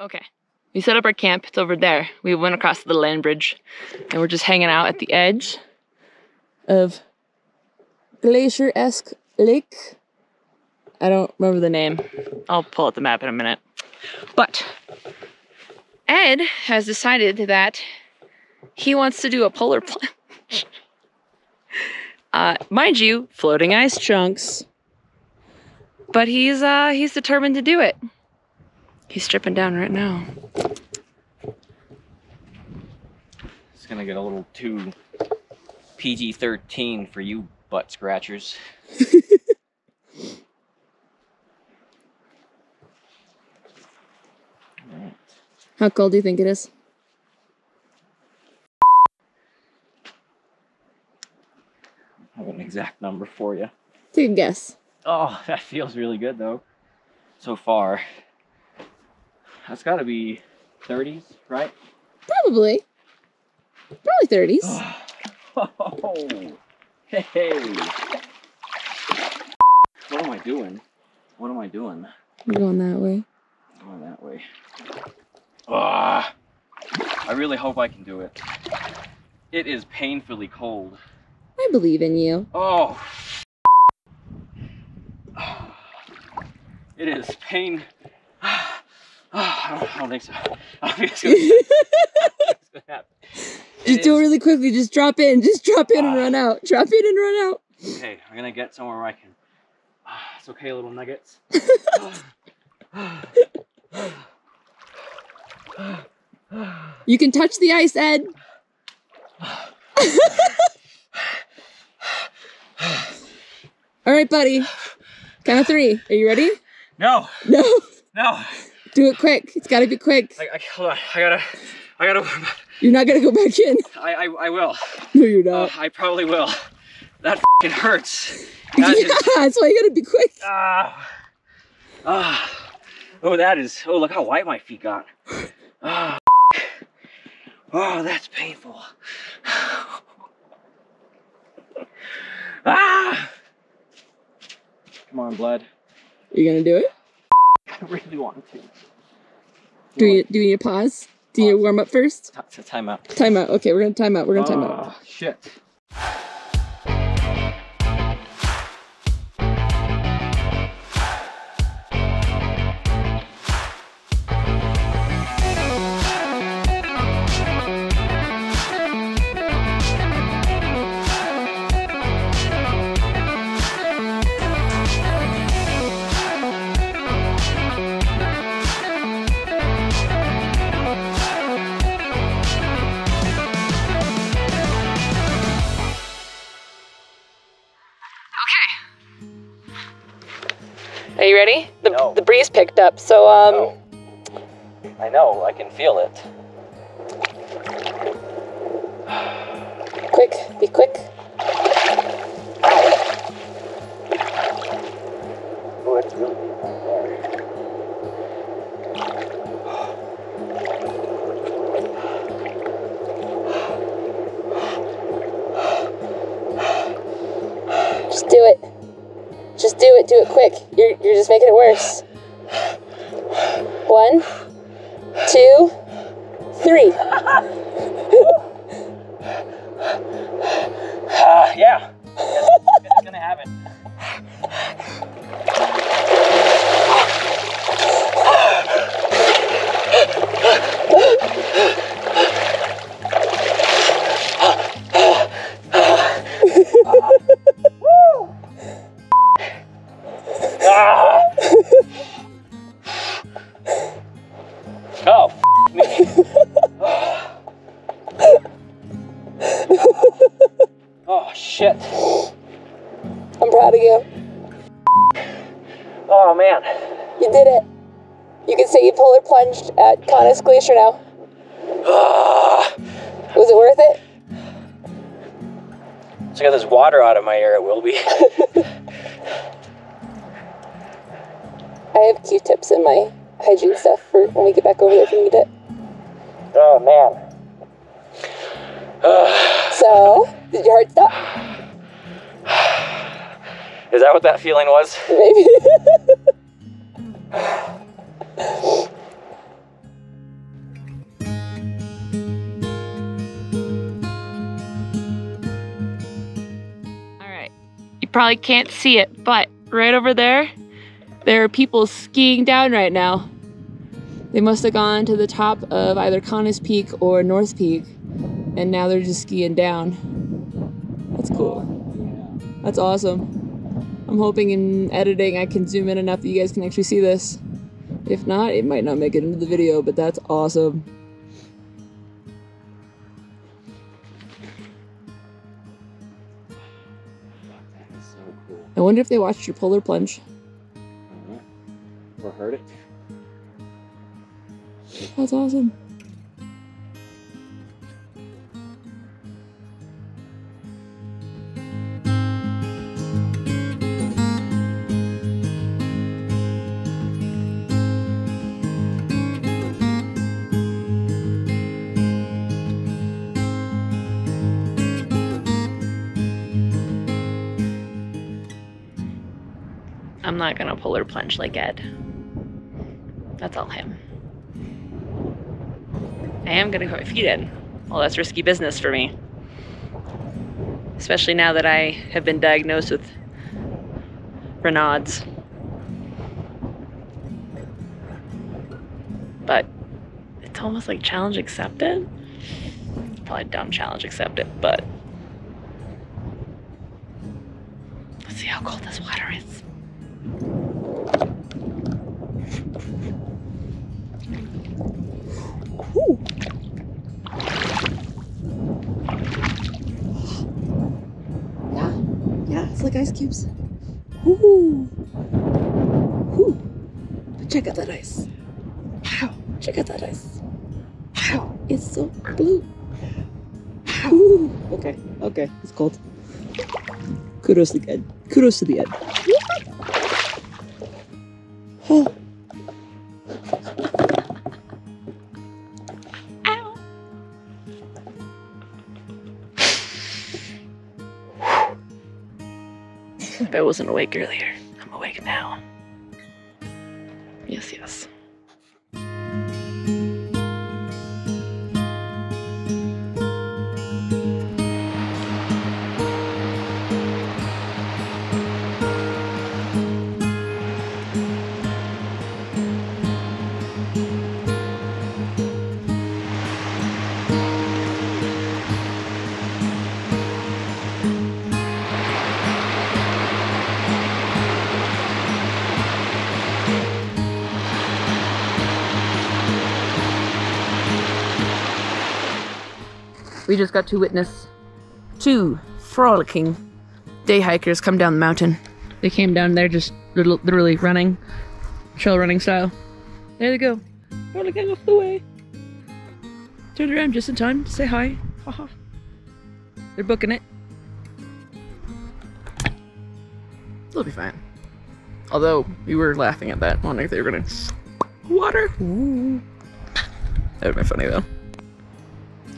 Okay. We set up our camp. It's over there. We went across the land bridge and we're just hanging out at the edge of Glacier esque lake. I don't remember the name. I'll pull up the map in a minute. But Ed has decided that he wants to do a polar plunge. uh, mind you, floating ice chunks. But he's uh he's determined to do it. He's stripping down right now. It's gonna get a little too PG-13 for you butt scratchers. Alright. How cold do you think it is? I have an exact number for you. Take a guess. Oh, that feels really good though. So far. That's gotta be 30s, right? Probably. Probably 30s. Oh, hey. What am I doing? What am I doing? We're going that way. Going that way. Ah, I really hope I can do it. It is painfully cold. I believe in you. Oh. It is pain. I don't, I don't think so. I don't think it's gonna, happen. Just do it really quickly. Just drop in. Just drop in and run out. Drop in and run out. Okay, I'm gonna get somewhere where I can. Ah, it's okay, little nuggets. You can touch the ice, Ed. All right, buddy. Count of three. Are you ready? no, No. no. Do it quick. It's got to be quick. I, I, hold on. I gotta. I gotta. You're not gonna go back in. I, I, I will. No, you're Uh, not. I probably will. That fing hurts. That yeah, is- that's why you gotta be quick. Ah. Ah. Oh, that is. Oh, look how white my feet got. Ah. Oh, that's painful. Ah. Come on, blood. You gonna do it? I really want to. Do you do you need a pause? Do you need to warm up first? T- time out. Time out. Okay, we're gonna time out. We're gonna time out. Oh, shit. Breeze picked up, so um. No. I know. I can feel it. Quick, be quick. Oh, it's really deep. Just do it. Just do it. Do it quick. You're you're just making it worse. One, two, three. Ah, yeah. It's, it's gonna happen. at Conness Glacier now. Was it worth it? So I got this water out of my ear, it will be. I have Q-tips in my hygiene stuff for when we get back over there if you need it. Oh man. So, did your heart stop? Is that what that feeling was? Maybe. probably can't see it, but right over there, there are people skiing down right now. They must have gone to the top of either Conness Peak or North Peak, and now they're just skiing down. That's cool. That's awesome. I'm hoping in editing I can zoom in enough that you guys can actually see this. If not, it might not make it into the video, but that's awesome. I wonder if they watched your polar plunge. Or heard it? That's awesome. Not gonna polar plunge like Ed. That's all him. I am gonna put my feet in. Well, that's risky business for me. Especially now that I have been diagnosed with Raynaud's. But it's almost like challenge accepted. Probably dumb challenge accepted, but let's see how cold this water is. Ooh. Yeah, yeah, it's like ice cubes. Ooh. Ooh. But check out that ice. Wow. Check out that ice. Wow. It's so blue. Ooh. Okay, okay, it's cold. Kudos to the Ed. Kudos to the Ed. Oh. I wasn't awake earlier, I'm awake now. Yes, yes. We just got to witness two frolicking day hikers come down the mountain. They came down there just literally running, trail running style. There they go. Frolicking off the way. Turned around just in time to say hi. Haha. They're booking it. They'll be fine. Although we were laughing at that, wondering if they were gonna water. Ooh. That would be funny though.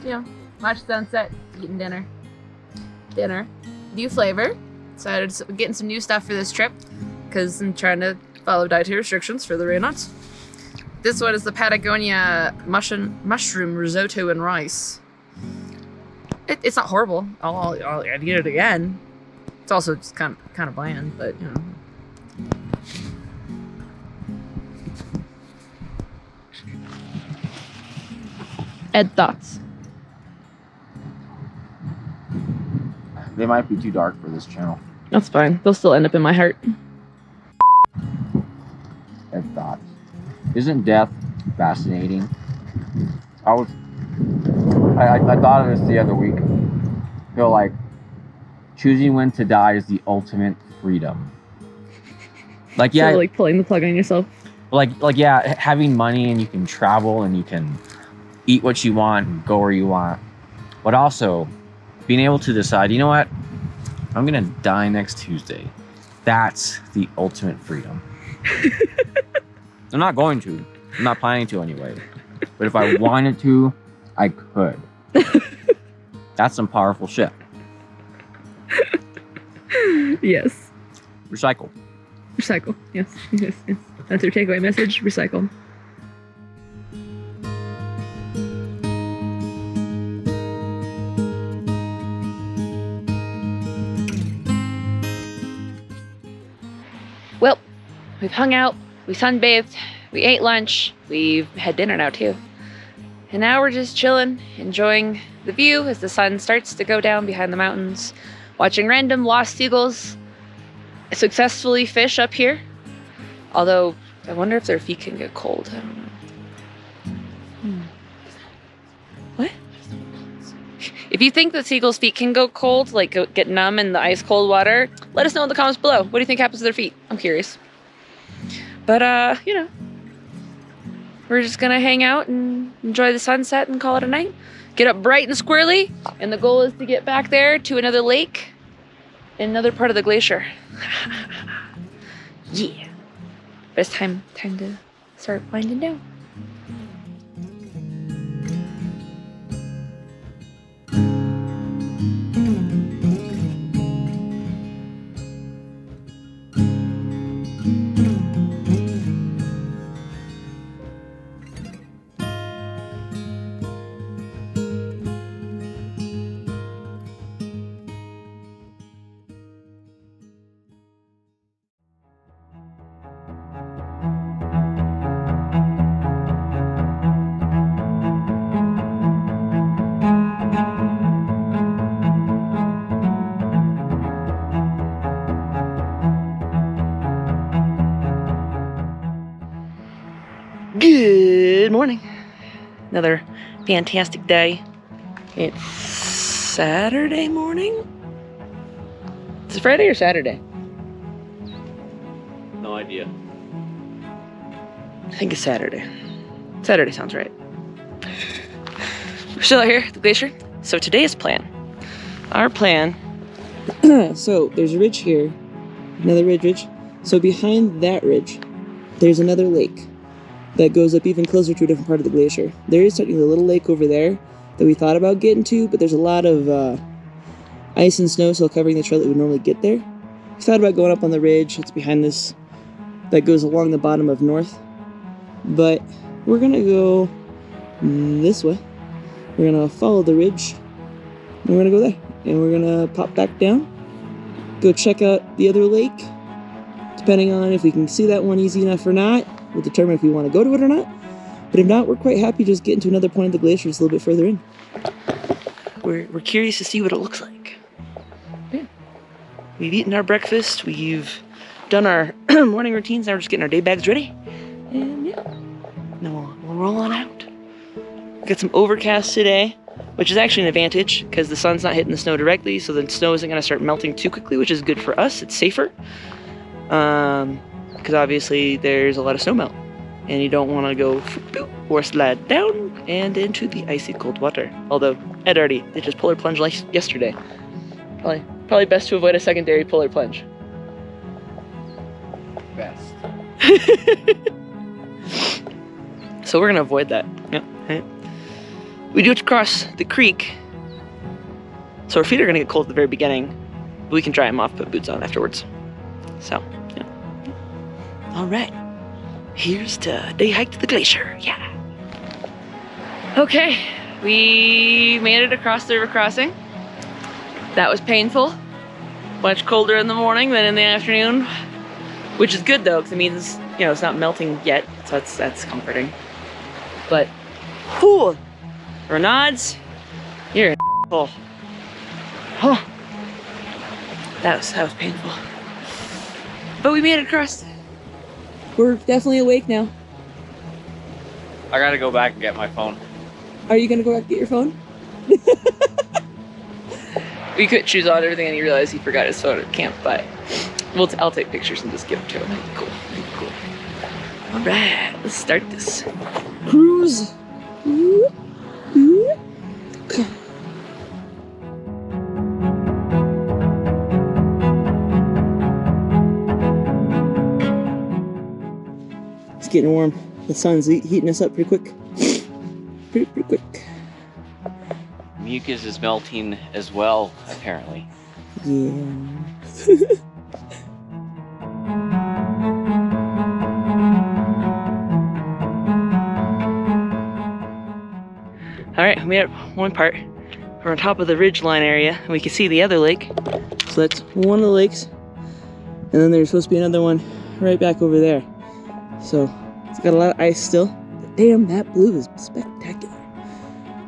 Yeah. Watch sunset, eating dinner. Dinner. New flavor. Decided to getting some new stuff for this trip because I'm trying to follow dietary restrictions for the Raynaud's. This one is the Patagonia mushroom mushroom risotto and rice. It, it's not horrible. I'll, I'll, I'll eat it again. It's also just kind of kind of bland, but you know. Ed thoughts. They might be too dark for this channel. That's fine. They'll still end up in my heart. And thoughts. Isn't death fascinating? I was. I, I, I thought of this the other week. I feel like choosing when to die is the ultimate freedom. Like yeah, So, like pulling the plug on yourself. like like yeah, having money and you can travel and you can eat what you want and go where you want, but also being able to decide, you know what, I'm gonna die next Tuesday. That's the ultimate freedom. I'm not going to. I'm not planning to anyway. But if I wanted to, I could. That's some powerful shit. Yes. Recycle. Recycle. Yes. Yes. Yes. That's your takeaway message. Recycle. We've hung out, we sunbathed, we ate lunch, we've had dinner now too. And now we're just chilling, enjoying the view as the sun starts to go down behind the mountains, watching random lost seagulls successfully fish up here. Although, I wonder if their feet can get cold. I don't know. If you think that seagulls' feet can go cold, like get numb in the ice cold water, let us know in the comments below. What do you think happens to their feet? I'm curious. But, uh, you know, we're just gonna hang out and enjoy the sunset and call it a night. Get up bright and squirrely, and the goal is to get back there to another lake in another part of the glacier. yeah. But it's time time to start winding down. Fantastic day. It's Saturday morning. Is it Friday or Saturday? No idea. I think it's Saturday. Saturday sounds right. We're still out here at the glacier. So today's plan. Our plan. so there's a ridge here, another ridge, ridge. So behind that ridge, there's another lake that goes up even closer to a different part of the glacier. There is technically a little lake over there that we thought about getting to, but there's a lot of uh, ice and snow still covering the trail that we would normally get there. We thought about going up on the ridge. It's behind this that goes along the bottom of north. But we're gonna go this way. We're gonna follow the ridge. We're gonna go there. And we're gonna pop back down. Go check out the other lake. Depending on if we can see that one easy enough or not, we'll determine if we want to go to it or not. But if not, we're quite happy just getting to another point of the glacier just a little bit further in. We're, we're curious to see what it looks like. Yeah. We've eaten our breakfast. We've done our morning routines. Now we're just getting our day bags ready. And yeah, then we'll, we'll roll on out. We've Got some overcast today, which is actually an advantage because the sun's not hitting the snow directly, so the snow isn't going to start melting too quickly, which is good for us. It's safer. Um, because obviously there's a lot of snow melt and you don't want to go or slide down and into the icy cold water. Although Ed already did just polar plunge like yesterday. Probably, probably best to avoid a secondary polar plunge. Best. So we're gonna avoid that. Yep. right. We do have to cross the creek, so our feet are gonna get cold at the very beginning, but we can dry them off, put boots on afterwards. So. All right. Here's to day hike to the glacier. Yeah. Okay, we made it across the river crossing. That was painful. Much colder in the morning than in the afternoon, which is good though, because it means you know it's not melting yet, so that's that's comforting. But, whew, Raynaud's, you're an asshole. Huh. That was that was painful. But we made it across. We're definitely awake now. I gotta go back and get my phone. Are you gonna go back and get your phone? we quit choose on everything, and he realized he forgot his phone at camp. But we'll t- I'll take pictures and just give them to him. That'd cool. Cool. All right, let's start this cruise. It's getting warm. The sun's he- heating us up pretty quick. Pretty, pretty quick. Mucus is melting as well, apparently. Yeah. All right, we made it one part. We're on top of the ridge line area, and we can see the other lake. So that's one of the lakes, and then there's supposed to be another one right back over there. So it's got a lot of ice still. But damn, that blue is spectacular.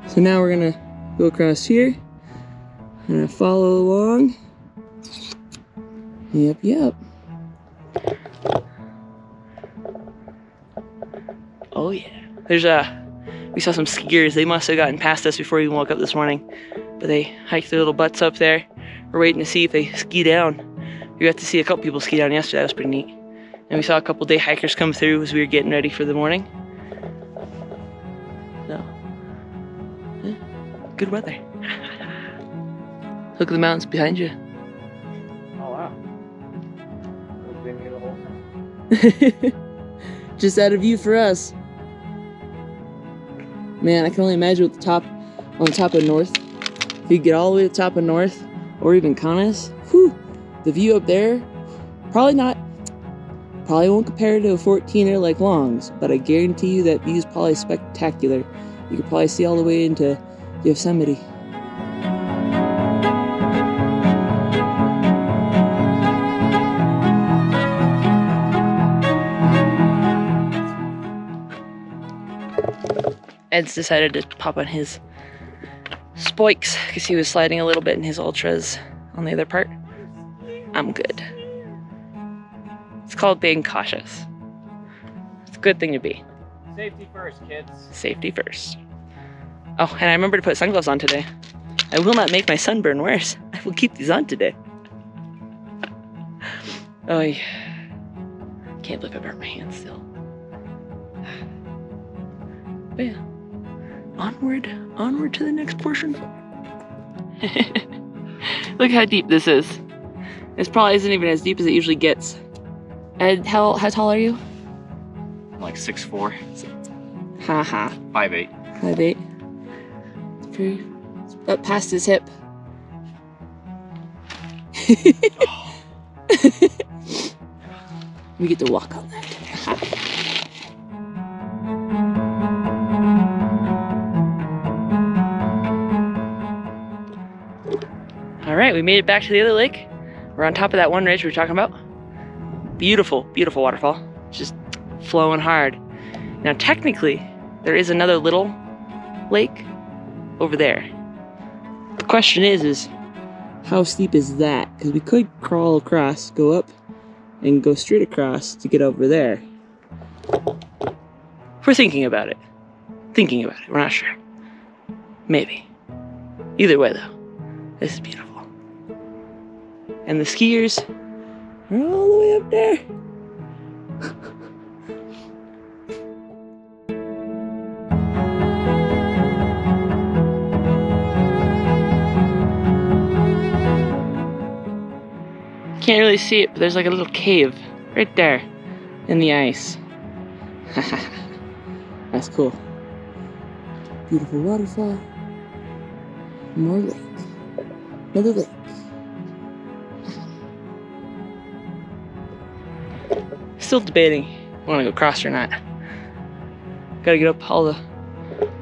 So now we're gonna go across here. I'm gonna follow along. Yep, yep. Oh yeah. There's a. We saw some skiers. They must have gotten past us before we woke up this morning, but they hiked their little butts up there. We're waiting to see if they ski down. We got to see a couple people ski down yesterday. That was pretty neat. And we saw a couple day hikers come through as we were getting ready for the morning. So, yeah, good weather. Look at the mountains behind you. Oh wow. Been here the whole time. Just out of view for us. Man, I can only imagine what the top on the top of North. If you get all the way to the top of North, or even Conness, whew, the view up there, probably not. Probably won't compare to a 14er like Longs, but I guarantee you that view is probably spectacular. You could probably see all the way into Yosemite. Ed's decided to pop on his spikes because he was sliding a little bit in his ultras on the other part. I'm good. It's called being cautious. It's a good thing to be. Safety first, kids. Safety first. Oh, and I remember to put sunglasses on today. I will not make my sunburn worse. I will keep these on today. Oh, yeah. Can't believe I burnt my hand still. But yeah. Onward, onward to the next portion. Look how deep this is. This probably isn't even as deep as it usually gets. Ed, how, how tall are you? I'm like 6'4", Haha. 5'8". Five eight. It's pretty. It's up past his hip. we get to walk on that. All right, we made it back to the other lake. We're on top of that one ridge we were talking about. Beautiful, beautiful waterfall. Just flowing hard. Now, technically, there is another little lake over there. The question is, is how steep is that? Because we could crawl across, go up, and go straight across to get over there. We're thinking about it. Thinking about it. We're not sure. Maybe. Either way, though, this is beautiful. And the skiers are all the way up there. Can't really see it, but there's like a little cave right there in the ice. That's cool. Beautiful waterfall. More lake. Another lake. Still debating want to go cross or not. Gotta get up all the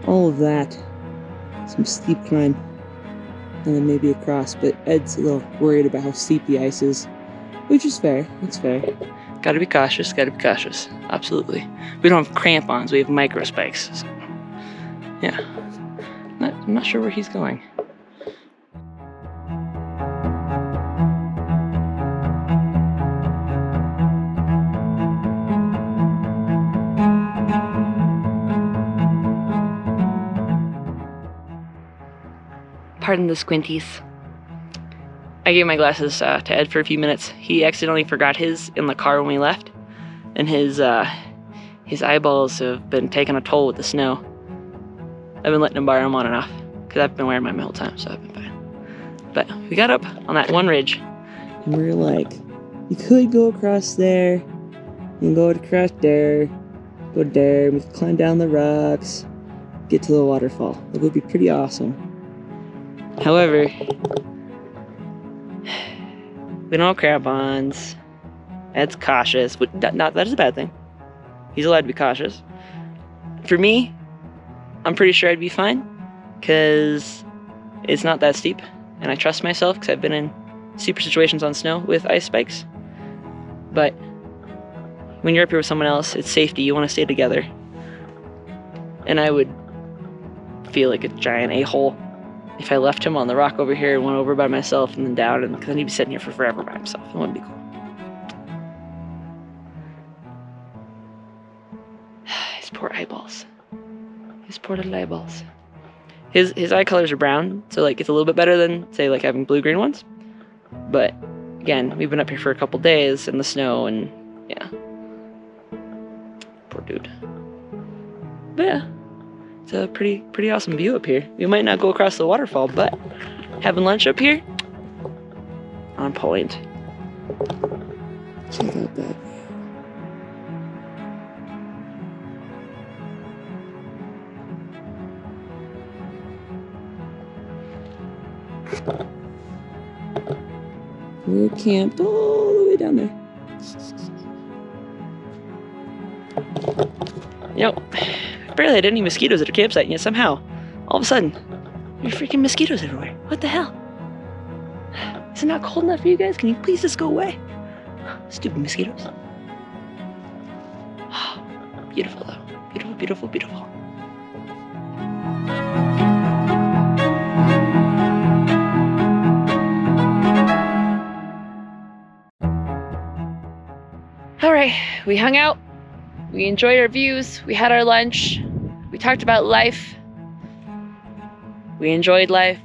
all of that. Some steep climb. And then maybe across, but Ed's a little worried about how steep the ice is. Which is fair. It's fair. Gotta be cautious, gotta be cautious. Absolutely. We don't have crampons, we have micro spikes. So, yeah. Not, I'm not sure where he's going. Pardon the squinties. I gave my glasses uh, to Ed for a few minutes. He accidentally forgot his in the car when we left, and his uh, his eyeballs have been taking a toll with the snow. I've been letting him borrow them on and off because I've been wearing mine my whole time, so I've been fine. But we got up on that one ridge, and we were like, you could go across there, and go across there, go there, we could climb down the rocks, get to the waterfall. It would be pretty awesome. However, we don't have crampons. Ed's cautious. But not, not that is a bad thing. He's allowed to be cautious. For me, I'm pretty sure I'd be fine because it's not that steep, and I trust myself because I've been in steeper situations on snow with ice spikes. But when you're up here with someone else, it's safety. You want to stay together. And I would feel like a giant a hole if I left him on the rock over here and went over by myself and then down, and then he'd be sitting here for forever by himself. It wouldn't be cool. His poor eyeballs. His poor little eyeballs. His his eye colors are brown, so like it's a little bit better than say like having blue green ones. But again, we've been up here for a couple days in the snow, and yeah, poor dude. But yeah, it's a pretty pretty awesome view up here. We might not go across the waterfall, but having lunch up here on point. Check out that. We're camped all the way down there. Know, barely had any mosquitoes at our campsite, and yet somehow, all of a sudden, there's freaking mosquitoes everywhere. What the hell? Is it not cold enough for you guys? Can you please just go away? Stupid mosquitoes. Beautiful though. Beautiful, beautiful, beautiful. All right, we hung out. We enjoyed our views. We had our lunch. We talked about life. We enjoyed life.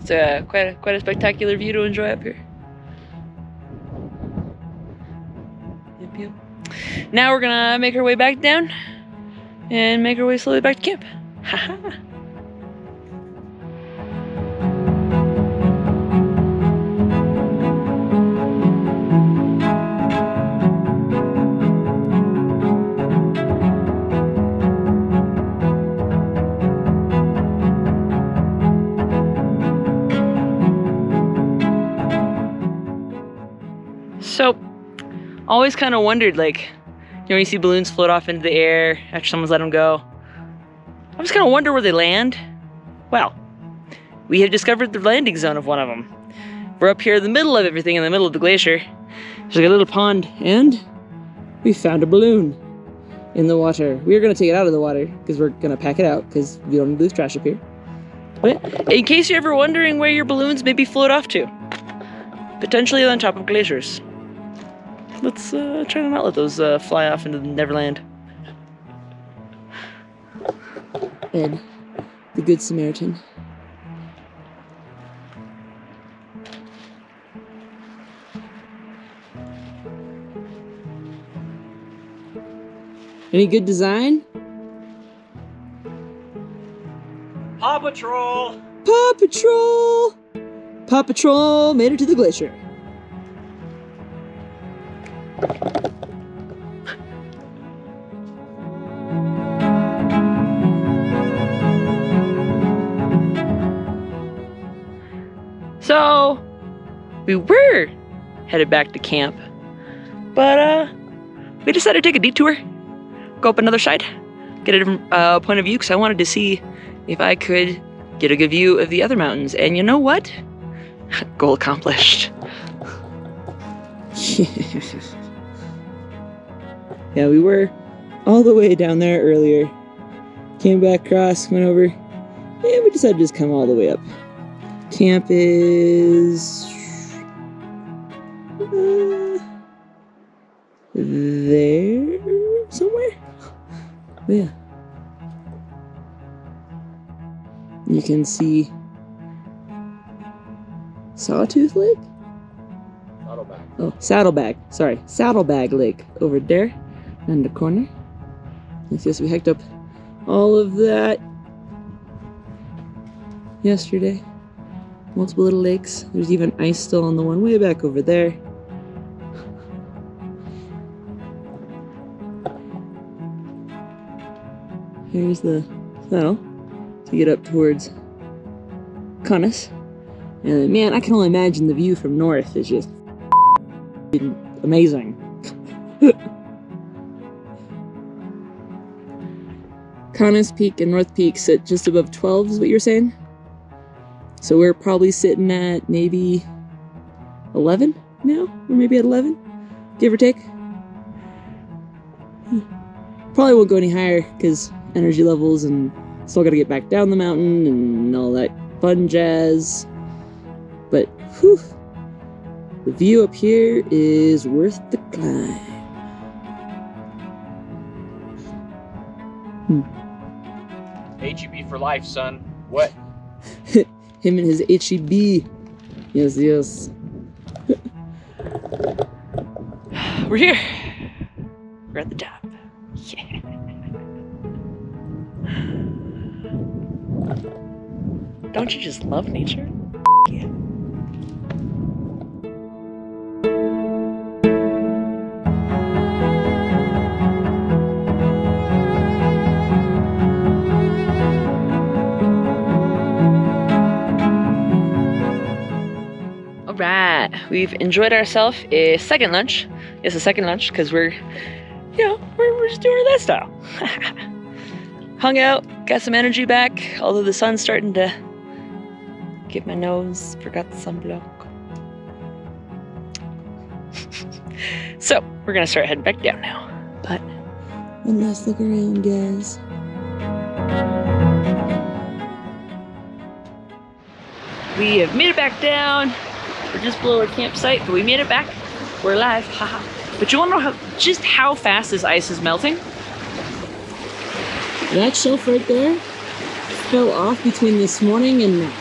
It's a, quite a, quite a spectacular view to enjoy up here. Yep, yep. Now we're gonna make our way back down and make our way slowly back to camp. Haha. Always kind of wondered, like, you know, when you see balloons float off into the air after someone's let them go. I was kind of wonder where they land. Well, we have discovered the landing zone of one of them. We're up here in the middle of everything, in the middle of the glacier. There's like a little pond, and We found a balloon in the water. We are going to take it out of the water because we're going to pack it out because we don't lose trash up here. But in case you're ever wondering where your balloons maybe float off to, potentially on top of glaciers. Let's uh, try to not let those uh, fly off into the Neverland. Ed, the Good Samaritan. Any good design? Paw Patrol! Paw Patrol! Paw Patrol made it to the glacier. So, we were headed back to camp, but uh, we decided to take a detour, go up another side, get a different uh, point of view, because I wanted to see if I could get a good view of the other mountains. And you know what? Goal accomplished. yeah, we were all the way down there earlier. Came back across, went over, and we decided to just come all the way up. Camp is uh, there somewhere. But yeah, you can see Sawtooth Lake. Saddleback. Oh, Saddlebag. Sorry, Saddlebag Lake over there in the corner. Yes, yes, we hiked up all of that yesterday. Multiple little lakes. There's even ice still on the one way back over there. Here's the saddle to get up towards Conness. And man, I can only imagine the view from north is just amazing. Conness Peak and North Peak sit just above 12 is what you're saying? So we're probably sitting at maybe 11 now? Or maybe at 11? give or take. Hmm. Probably won't go any higher because energy levels and still got to get back down the mountain and all that fun jazz. But whew, the view up here is worth the climb. Hmm. HEB E for life, son. What? Him and his HEB. Yes, yes. We're here. We're at the top. Yeah. Don't you just love nature? We've enjoyed ourselves a second lunch. It's a second lunch because we're, you know, we're, we're just doing our lifestyle. Hung out, got some energy back, although the sun's starting to get my nose. Forgot the sunblock. so, we're gonna start heading back down now. But One last look around, guys. we have made it back down. We're just below our campsite, but we made it back. We're alive, haha. But you wanna know how, just how fast this ice is melting? That shelf right there fell off between this morning and now.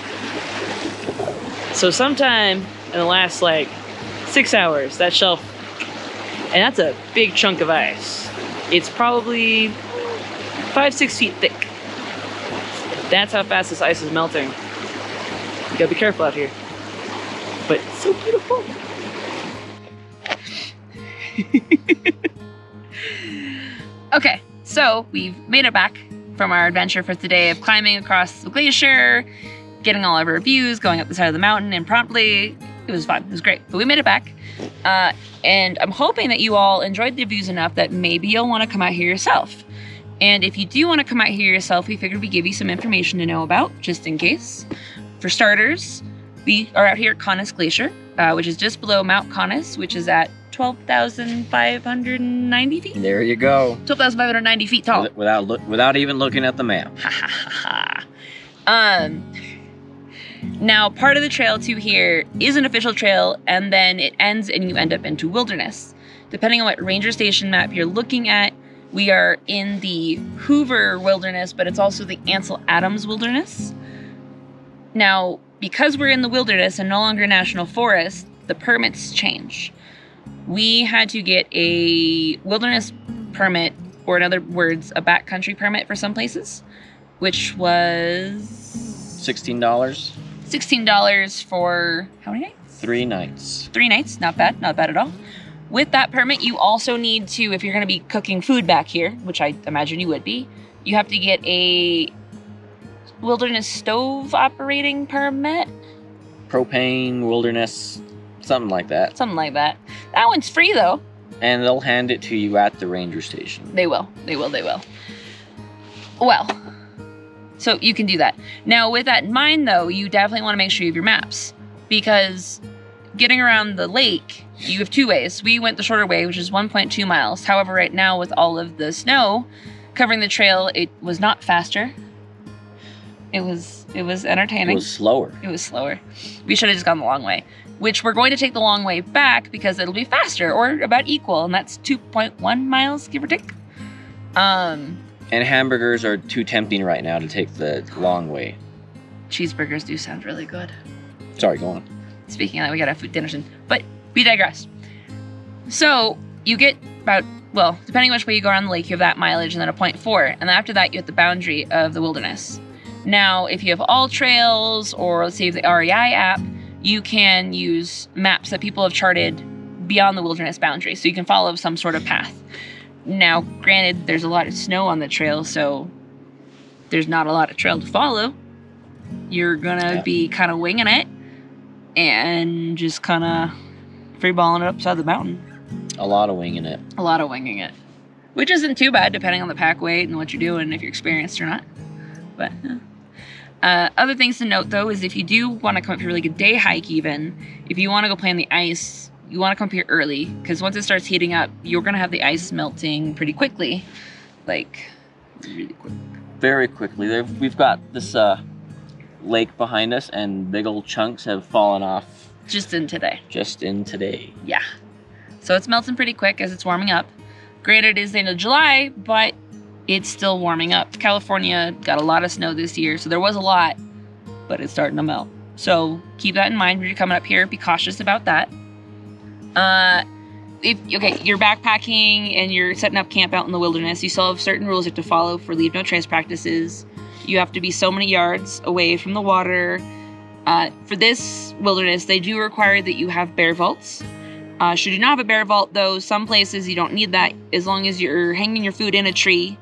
So sometime in the last like six hours, that shelf, and that's a big chunk of ice. It's probably five, six feet thick. That's how fast this ice is melting. You gotta be careful out here. But it's so beautiful. okay, so we've made it back from our adventure for today of climbing across the glacier, getting all of our views, going up the side of the mountain impromptu. It was fun. It was great. But we made it back. Uh, and I'm hoping that you all enjoyed the views enough that maybe you'll want to come out here yourself. And if you do want to come out here yourself, we figured we'd give you some information to know about, just in case. For starters, we are out here at Conness Glacier, uh, which is just below Mount Conness, which is at 12,590 feet. There you go. 12,590 feet tall. Without look, without even looking at the map. um now part of the trail to here is an official trail and then it ends and you end up into wilderness depending on what ranger station map you're looking at we are in the hoover wilderness but it's also the ansel adams wilderness now because we're in the wilderness and no longer national forest the permits change we had to get a wilderness permit or in other words a backcountry permit for some places which was Sixteen dollars, $16 for how many nights? three nights. Three nights. Not bad. Not bad at all. With that permit, you also need to, if you're going to be cooking food back here, which I imagine you would be, you have to get a wilderness stove operating permit. Propane, wilderness, something like that. Something like that. That one's free though. And they'll hand it to you at the ranger station. They will. They will. They will. Well, so you can do that. Now, with that in mind, though, you definitely want to make sure you have your maps because getting around the lake, you have two ways. We went the shorter way, which is 1.2 miles. However, right now, with all of the snow covering the trail, it was not faster. It was it was entertaining. It was slower. It was slower. We should have just gone the long way, which we're going to take the long way back because it'll be faster or about equal, and that's 2.1 miles, give or take. Um, And hamburgers are too tempting right now to take the long way. cheeseburgers do sound really good. Sorry, go on. Speaking of that, we got a food dinner soon, but we digress. So you get about well, depending on which way you go around the lake, you have that mileage and then a point four, and then after that, you have the boundary of the wilderness. Now, if you have all trails or let's say the REI app, you can use maps that people have charted beyond the wilderness boundary, so you can follow some sort of path. Now, granted, there's a lot of snow on the trail, so there's not a lot of trail to follow. You're gonna Yeah. be kind of winging it and just kind of freeballing it upside the mountain. A lot of winging it. A lot of winging it, which isn't too bad depending on the pack weight and what you're doing, if you're experienced or not. But uh, uh, other things to note though is if you do want to come up for a really good day hike, even if you want to go play on the ice, you want to come up here early because once it starts heating up, you're gonna have the ice melting pretty quickly, like really quick. Very quickly, there we've got this uh, lake behind us, and big old chunks have fallen off Just in today. just in today. Yeah. So it's melting pretty quick as it's warming up. Granted, it is the end of July, but it's still warming up. California got a lot of snow this year, so there was a lot, but it's starting to melt. So keep that in mind when you're coming up here. Be cautious about that. Uh, if okay, you're backpacking and you're setting up camp out in the wilderness, you still have certain rules you have to follow for leave no trace practices. You have to be so many yards away from the water. Uh, for this wilderness, they do require that you have bear vaults. Uh, should you not have a bear vault, though, some places you don't need that as long as you're hanging your food in a tree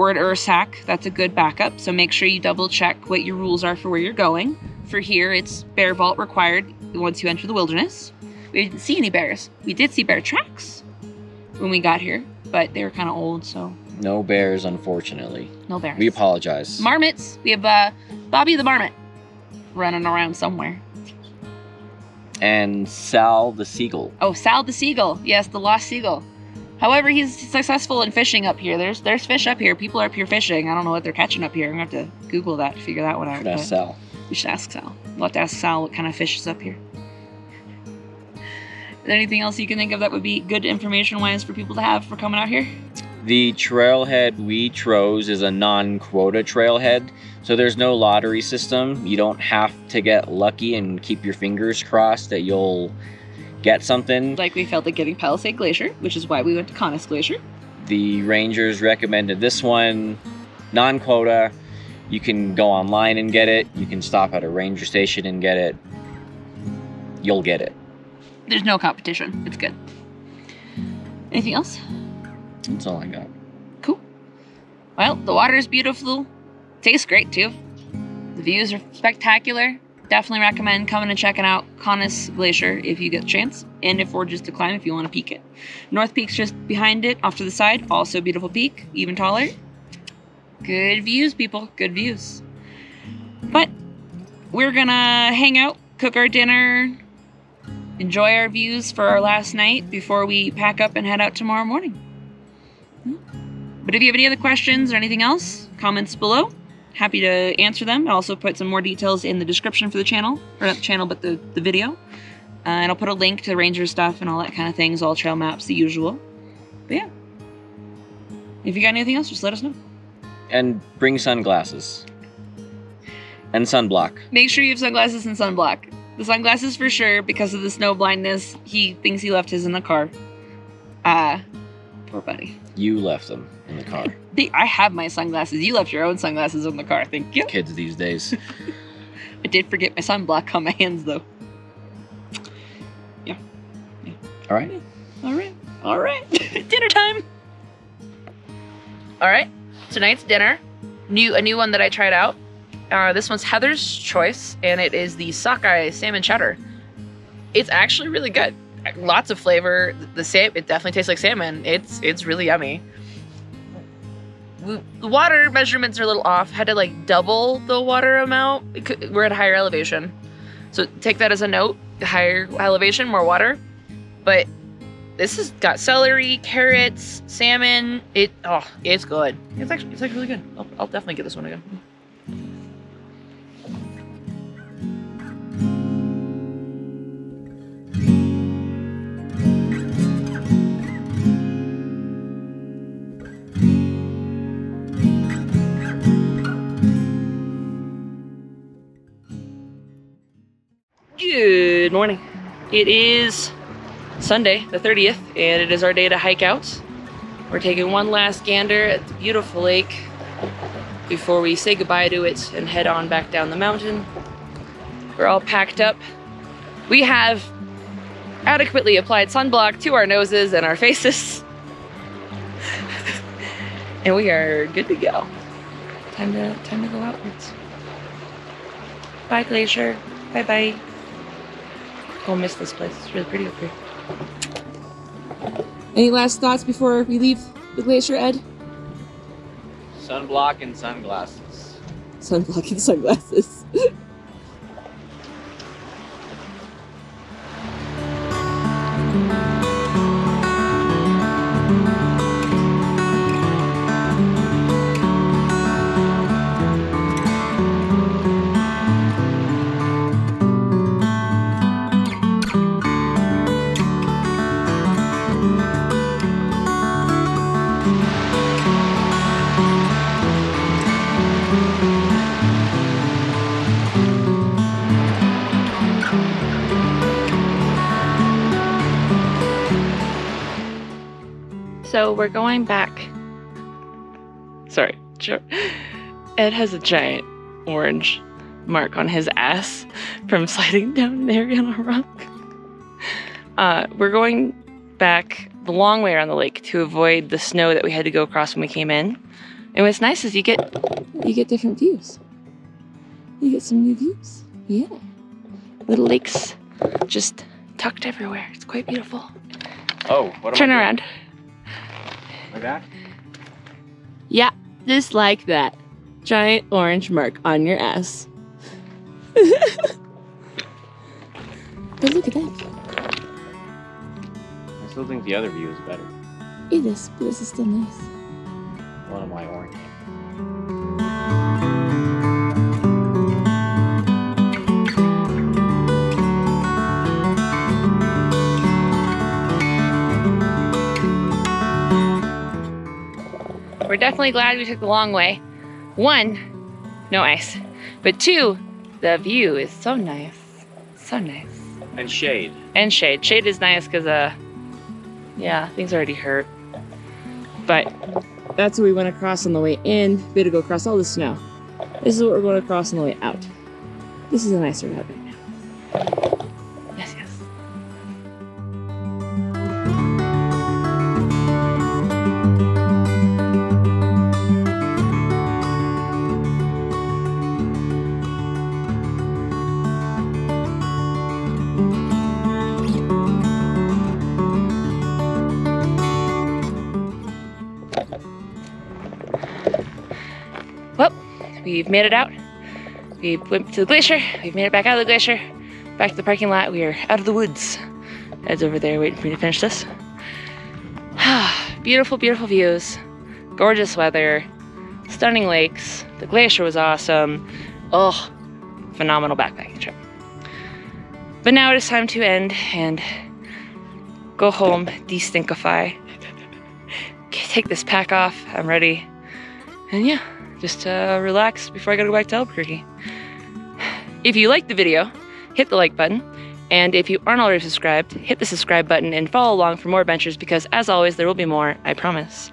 or an Ursack. That's a good backup. So make sure you double check what your rules are for where you're going. For here, it's bear vault required once you enter the wilderness. We didn't see any bears. We did see bear tracks when we got here, but they were kind of old, so No bears, unfortunately. no bears. We apologize. Marmots. We have uh, Bobby the Marmot running around somewhere. and Sal the seagull. Oh, Sal the seagull. Yes, the lost seagull. However, he's successful in fishing up here. There's there's fish up here. People are up here fishing. I don't know what they're catching up here. I'm gonna have to Google that to figure that one out. Should ask Sal. We should ask Sal. We'll have to ask Sal what kind of fish is up here. Is there anything else you can think of that would be good information wise for people to have for coming out here? The trailhead we chose is a non-quota trailhead, so there's no lottery system. You don't have to get lucky and keep your fingers crossed that you'll get something. Like we felt like getting Palisade Glacier, which is why we went to Conness Glacier. The rangers recommended this one, non-quota. You can go online and get it. You can stop at a ranger station and get it. You'll get it. There's no competition. It's good. Anything else? That's all I got. Cool. Well, the water is beautiful. Tastes great too. The views are spectacular. Definitely recommend coming and checking out Conness Glacier if you get a chance, and if we're just to climb if you want to peek it. North Peak's just behind it, off to the side. Also beautiful peak, even taller. Good views, people. Good views. But we're gonna hang out, cook our dinner, enjoy our views for our last night before we pack up and head out tomorrow morning. Hmm? But if you have any other questions or anything else, comments below. Happy to answer them. I'll also put some more details in the description for the channel, or not the channel, but the, the video. Uh, and I'll put a link to ranger stuff and all that kind of things, all trail maps, the usual. But yeah. If you got anything else, just let us know. And bring sunglasses. And sunblock. Make sure you have sunglasses and sunblock. The sunglasses for sure, because of the snow blindness, he thinks he left his in the car. Ah, poor buddy. You left them in the car. The- I have my sunglasses. You left your own sunglasses in the car. Thank you. Kids these days. I did forget my sunblock on my hands though. Yeah. yeah. All right. All right. All right. dinner time. All right. Tonight's dinner, new a new one that I tried out. Uh, this one's Heather's choice, and it is the sockeye salmon chowder. It's actually really good. Lots of flavor. The sam it definitely tastes like salmon. It's it's really yummy. W- The water measurements are a little off. Had to like double the water amount. We're at higher elevation, so take that as a note. Higher elevation, more water. But this has got celery, carrots, salmon. It oh, it's good. It's actually it's like really good. I'll, I'll definitely get this one again. Good morning. It is Sunday, the 30th, and it is our day to hike out. We're taking one last gander at the beautiful lake before we say goodbye to it and head on back down the mountain. We're all packed up. We have adequately applied sunblock to our noses and our faces. and we are good to go. Time to time to go outwards. Bye glacier. Bye bye. Don't miss this place. It's really pretty up here. Any last thoughts before we leave the glacier, Ed? Sunblock and sunglasses. Sunblock and sunglasses. we're going back. Sorry, sure. Ed has a giant orange mark on his ass from sliding down an area on a rock. Uh, we're going back the long way around the lake to avoid the snow that we had to go across when we came in. And what's nice is you get you get different views. You get some new views. Yeah. Little lakes just tucked everywhere. It's quite beautiful. Oh, what am Turn around. Like that? Yeah, just like that. Giant orange mark on your ass. but look at that. I still think the other view is better. It is, but this is still nice. One of my orange. We're definitely glad we took the long way. One, no ice. But two, the view is so nice. So nice. And shade. And shade. Shade is nice because, uh, yeah, things already hurt. But that's what we went across on the way in. We had to go across all the snow. This is what we're going across on the way out. This is a nicer route right now. We've made it out. We went to the glacier. We've made it back out of the glacier. Back to the parking lot. We are out of the woods. Ed's over there waiting for me to finish this. beautiful, beautiful views. Gorgeous weather. Stunning lakes. The glacier was awesome. Oh, phenomenal backpacking trip. But now it is time to end and go home, de-stinkify. Take this pack off. I'm ready. And yeah, just uh, relax before I gotta go back to Albuquerque. If you liked the video, hit the like button. And if you aren't already subscribed, hit the subscribe button and follow along for more adventures because, as always, there will be more, I promise.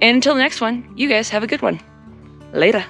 And until the next one, you guys have a good one. Later.